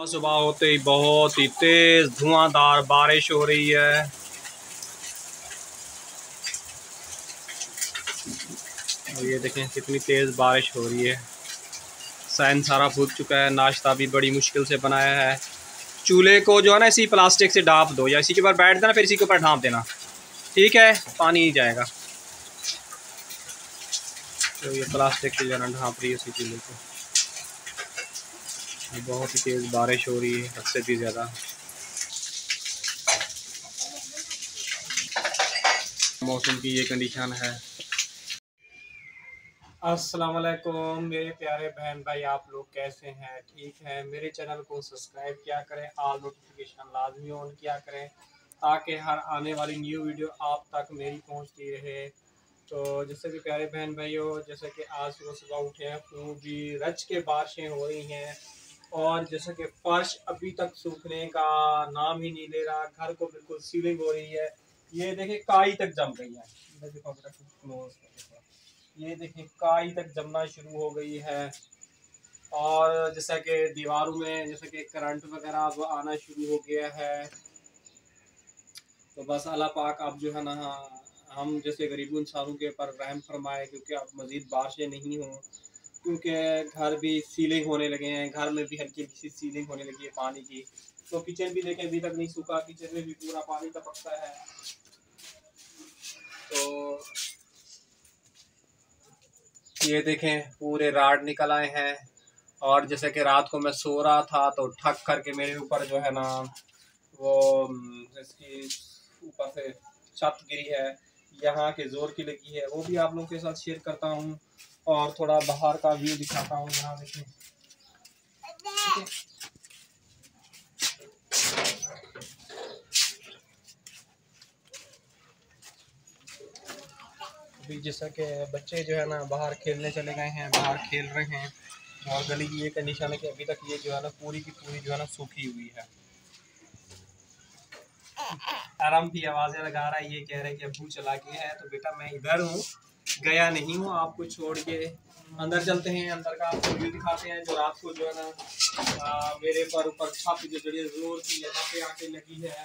सुबह सुबह होते ही बहुत ही तेज धुआंधार बारिश हो रही है। और ये देखें कितनी तेज़ बारिश हो रही है। सैन सारा फूट चुका है, नाश्ता भी बड़ी मुश्किल से बनाया है। चूल्हे को जो है ना इसी प्लास्टिक से ढाँप दो या इसी के ऊपर बैठ देना, फिर इसी के ऊपर ढाँप देना। ठीक है, पानी ही जाएगा। तो ये प्लास्टिक से जो है ना ढाँप रही है इसी चूल्हे को। बहुत ही तेज़ बारिश हो रही है हद से भी ज़्यादा। मौसम की ये कंडीशन है। अस्सलाम वालेकुम मेरे प्यारे बहन भाई, आप लोग कैसे हैं? ठीक है? मेरे चैनल को सब्सक्राइब किया करें? आल नोटिफिकेशन लाजमी ऑन किया करें, ताकि हर आने वाली न्यू वीडियो आप तक मेरी पहुँचती रहे। तो जैसे कि प्यारे बहन भाई हो जैसे कि आज सुबह सुबह उठे हैं, खूबी रच के बारिशें हो रही हैं। और जैसा कि फर्श अभी तक सूखने का नाम ही नहीं ले रहा, घर को बिल्कुल सीलिंग हो रही है। ये देखें काई तक जम गई है। ये देखें काई तक जमना शुरू हो गई है। और जैसा कि दीवारों में, जैसे कि करंट वगैरह अब आना शुरू हो गया है। तो बस अल्लाह पाक अब जो है ना, हम जैसे गरीब इंसानों के ऊपर रहम फरमाए, क्योंकि अब मज़ीद बारिशें नहीं हों। क्योंकि घर भी सीलिंग होने लगे हैं, घर में भी हल्की हल्की सीलिंग होने लगी है पानी की। तो किचन भी देखें, अभी तक नहीं सूखा। किचन में भी पूरा पानी टपकता है। तो ये देखें, पूरे राड निकल आए हैं। और जैसे कि रात को मैं सो रहा था तो ठक करके मेरे ऊपर जो है ना, वो इसकी ऊपर से छत गिरी है। यहाँ के ज़ोर की लगी है, वो भी आप लोगों के साथ शेयर करता हूँ। और थोड़ा बाहर का व्यू दिखाता हूँ यहाँ देखें अभी जैसा कि बच्चे जो है ना बाहर खेलने चले गए हैं, बाहर खेल रहे हैं, और गली की ये कंडीशन है कि अभी तक ये जो है ना पूरी की पूरी जो है ना सूखी हुई है। आराम की आवाज़ें लगा रहा है, ये कह रहे हैं कि अबू चला के है तो बेटा मैं इधर हूँ। गया नहीं हूँ, आपको छोड़ के अंदर चलते हैं, अंदर का आपको व्यू दिखाते हैं, जो रात को जो है ना मेरे पर ऊपर छत जो जड़ी ज़ोर की यहाँ पे आके लगी है।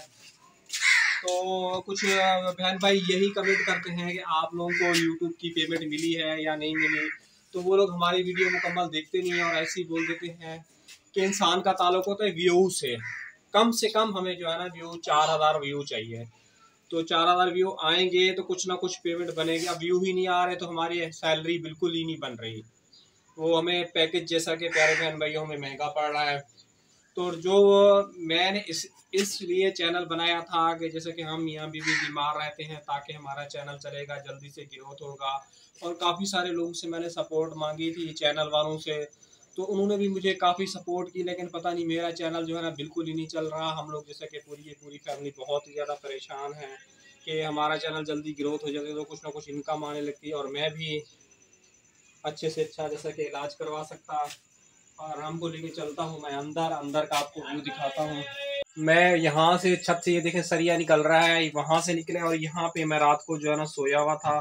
तो कुछ बहन भाई यही कमेंट करते हैं कि आप लोगों को यूट्यूब की पेमेंट मिली है या नहीं मिली। तो वो लोग हमारी वीडियो मुकम्मल देखते नहीं हैं और ऐसे ही बोल देते हैं कि इंसान का ताल्लुक होता है व्यू से। कम से कम हमें जो है ना व्यू चार हज़ार व्यू चाहिए। तो चार हज़ार व्यू आएँगे तो कुछ ना कुछ पेमेंट बनेगी। अब व्यू ही नहीं आ रहे तो हमारी सैलरी बिल्कुल ही नहीं बन रही। वो हमें पैकेज जैसा कि प्यारे बहन भाइयों हमें महँगा पड़ रहा है। तो जो मैंने इस इसलिए चैनल बनाया था कि जैसे कि हम यहाँ भी, भी बीमार रहते हैं ताकि हमारा चैनल चलेगा जल्दी से ग्रोथ होगा। और काफ़ी सारे लोगों से मैंने सपोर्ट मांगी थी चैनल वालों से। तो उन्होंने भी मुझे काफ़ी सपोर्ट की, लेकिन पता नहीं मेरा चैनल जो है ना बिल्कुल ही नहीं चल रहा। हम लोग जैसे कि पूरी पूरी फैमिली बहुत ही ज़्यादा परेशान है कि हमारा चैनल जल्दी ग्रोथ हो जाए तो कुछ ना कुछ इनकम आने लगती है और मैं भी अच्छे से अच्छा जैसा कि इलाज करवा सकता और हम को लेके चलता हूँ, मैं अंदर अंदर का आपको व्यू दिखाता हूँ। मैं यहाँ से छत से ये देखें, सरिया निकल रहा है, वहाँ से निकले और यहाँ पे मैं रात को जो है ना सोया हुआ था।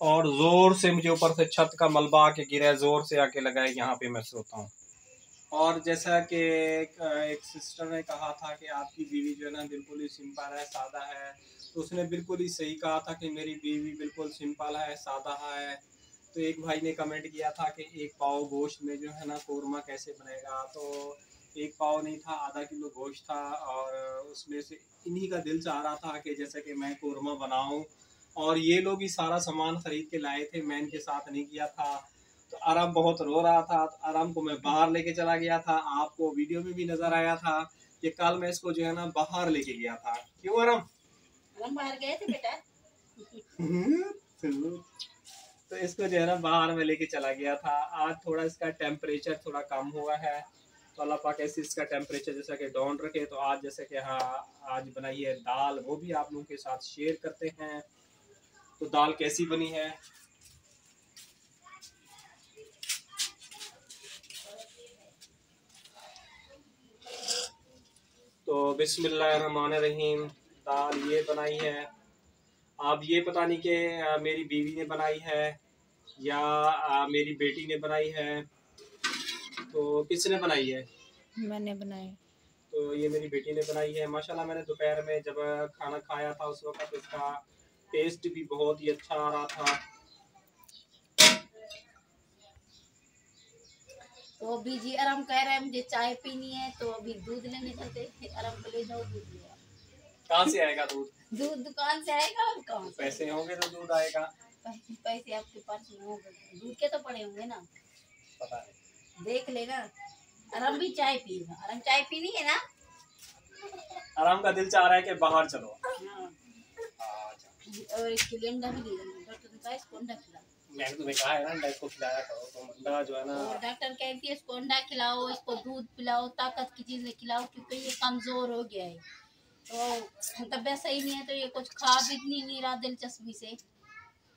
और ज़ोर से मुझे ऊपर से छत का मलबा आके गिरा है ज़ोर से आके लगा है यहाँ पे मैं सोता हूँ। और जैसा कि एक सिस्टर ने कहा था कि आपकी बीवी जो है ना, बिल्कुल ही सिंपल है, सादा है। तो उसने बिल्कुल ही सही कहा था कि मेरी बीवी बिल्कुल सिंपल है, सादा है। तो एक भाई ने कमेंट किया था कि एक पाव गोश्त में जो है ना, कौरमा कैसे बनेगा? तो एक पाव नहीं था, आधा किलो गोश्त था और उसमें से इन्हीं का दिल चाह रहा था कि जैसे कि मैं कौरमा बनाऊँ और ये लोग ही सारा सामान खरीद के लाए थे। मैं इनके साथ नहीं किया था। तो आराम बहुत रो रहा था। तो आराम को मैं बाहर लेके चला गया था। आपको वीडियो में भी नज़र आया था कि कल मैं इसको जो है ना बाहर लेके गया था। क्यों आराम? बाहर गए थे बेटा? तो इसको जो है ना बाहर में लेके चला गया था। आज थोड़ा इसका टेम्परेचर थोड़ा कम हुआ है। तो अल्लाह पाक ऐसे इसका टेम्परेचर जैसा कि डाउन रखे। तो आज जैसे कि हाँ आज बनाई है दाल वो भी आप लोगों के साथ शेयर करते हैं। तो दाल कैसी बनी है? तो बिस्मिल्लाहिर्रहमानिर्रहीम दाल ये बनाई है। आप ये पता नहीं कि मेरी बीवी ने बनाई है या आ, मेरी बेटी ने बनाई है। तो किसने बनाई है? मैंने बनाई। तो ये मेरी बेटी ने बनाई है। माशाल्लाह मैंने दोपहर में जब खाना खाया था उस वक्त इसका टेस्ट भी बहुत ही अच्छा आ रहा था। तो अभी जी आराम कह रहे हैं मुझे चाय पीनी है तो अभी दूध लेने चलते आराम को ले जाओ दूध ले कहाँ से आएगा दूध? दूध दुकान से आएगा और कहाँ पैसे होंगे तो दूध आएगा। पैसे आपके पास में होंगे। दूध के तो पड़े होंगे ना। पता नहीं। देख लेना। आराम भी चाय पिएगा। आराम चाय पीनी है ना? आराम का दिल चाह रहा है कि बाहर चलो। हाँ। और एक सिलेंडर भी ले लेना डॉक्टर ने कहा इसको अंडा खिलाओ मैंने तुम्हें कहा है ना अंडा इसको खिलाया करो। तो अंडा जो है ना डॉक्टर कहती है इसको अंडा खिलाओ इसको दूध पिलाओ ताकत की चीज़ें खिलाओ क्योंकि ये कमज़ोर हो गया है। तो तबियत सही नहीं है तो ये कुछ खा भी नहीं, नहीं रहा दिलचस्पी से।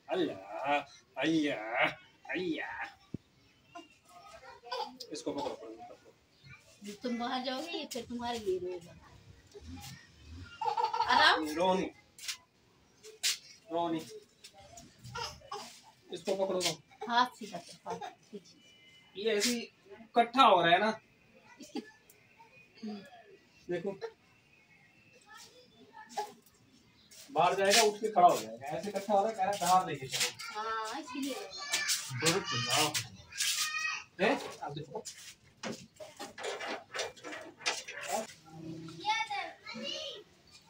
अल्लाह अय्या अय्या इसको पकड़ो। तुम बाहर जाओगे ये फिर तुम्हारे लिए रोएगा? आराम रोनी। रोनी इसको पकड़ो तो। हाथ सीधा कर ये ऐसी इकट्ठा हो रहा है ना। देखो। बाहर जाएगा उठ के खड़ा हो जाएगा। ऐसे इकट्ठा हो रहा है कह रहा बाहर लेके चलो हाँ इसीलिए। बहुत सुंदर है। आप देखो।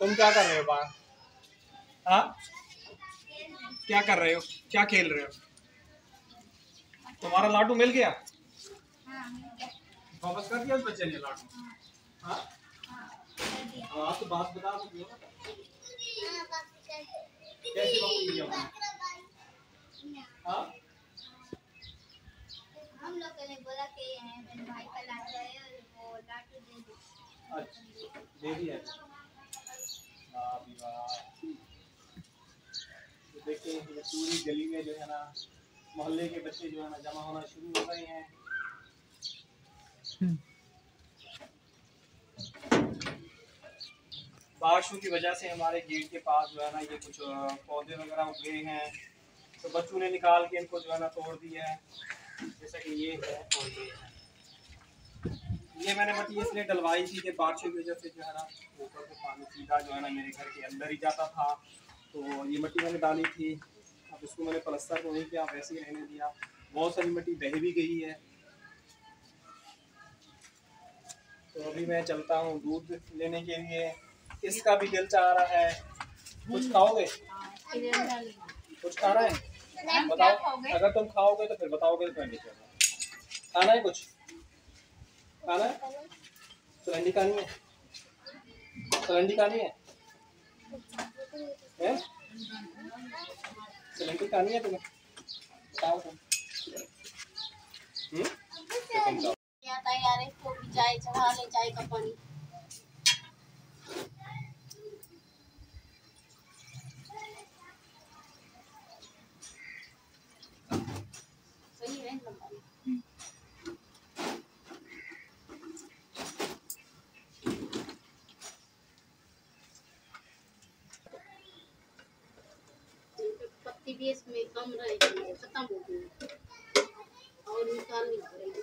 तुम क्या कर रहे हो बाहर? हाँ? क्या कर रहे हो? क्या खेल रहे हो? तुम्हारा लाडू मिल गया? वापस कर दिया उस बच्चे ने लाडू? हाँ? हाँ तो बात बता दो ना। कैसे वापस दिया हाँ? हम लोगों ने बोला कि भाई का लाडू है और वो लाडू दे दो। अच्छा दे दिया। वाह वाह। देखते हैं ये पूरी गली में जो है ना मोहल्ले के बच्चे जो है ना जमा होना शुरू हो गए हैं। बारिशों की वजह से हमारे गेट के पास जो है ना ये कुछ पौधे वगैरह उग गए हैं। तो बच्चों ने निकाल के इनको जो है ना तोड़ दिया है। जैसा कि ये है और ये है। ये मैंने मट्टी इसलिए डलवाई थी कि बारिशों की वजह से जो है ना ऊपर से पानी सीधा जो है ना मेरे घर के अंदर ही जाता था। तो ये मिट्टी मैंने डाली थी अब इसको मैंने प्लस्तर तो नहीं किया वैसे ही रहने दिया। बहुत सारी मिट्टी बह भी गई है। तो अभी मैं चलता हूँ दूध लेने के लिए। इसका भी दिल चाह रहा है कुछ खाओगे? हाँ कुछ खाना है? बताओ। अगर तुम खाओगे तो फिर बताओगे तो मैं खाना है कुछ? खाना है? सिलंडी खानी है? सिलंडी खानी है? हैं? खानी है तुम्हें? बताओ तुम। हम्म? तो तैयार है चाय चढ़ा ले चाय का पानी। भी इसमें कम रहेगी खत्म हो गई और निकालनी पड़ेगी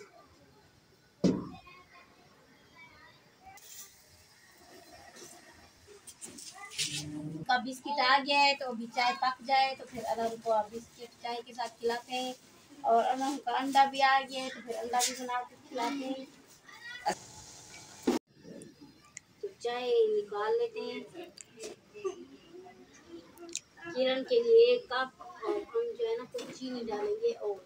का बिस्किट आ गया है तो अभी चाय पक जाए तो फिर अनम को आप बिस्किट चाय के साथ खिलाते हैं, और अनम का अंडा भी आ गया है तो फिर अंडा भी बना के खिलाते हैं। तो चाय निकाल लेते हैं। किरण के लिए एक कप और हम जो है ना कुछ चीनी डालेंगे और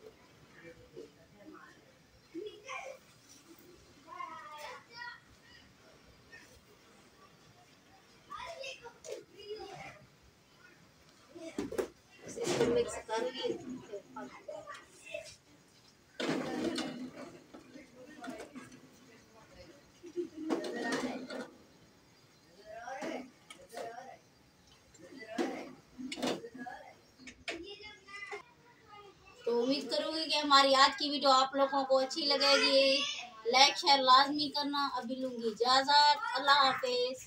मिक्स कर लिए फिर पक जाए। तो उम्मीद करूँगी कि हमारी आज की वीडियो आप लोगों को अच्छी लगेगी। लाइक, शेयर, लाजमी करना अभी लूँगी। इजाज़त। अल्लाह हाफिज़।